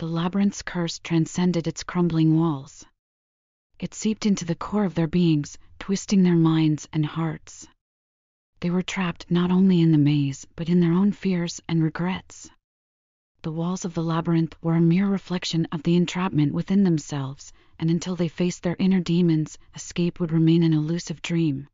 The labyrinth's curse transcended its crumbling walls. It seeped into the core of their beings, twisting their minds and hearts. They were trapped not only in the maze, but in their own fears and regrets. The walls of the labyrinth were a mere reflection of the entrapment within themselves, and until they faced their inner demons, escape would remain an elusive dream.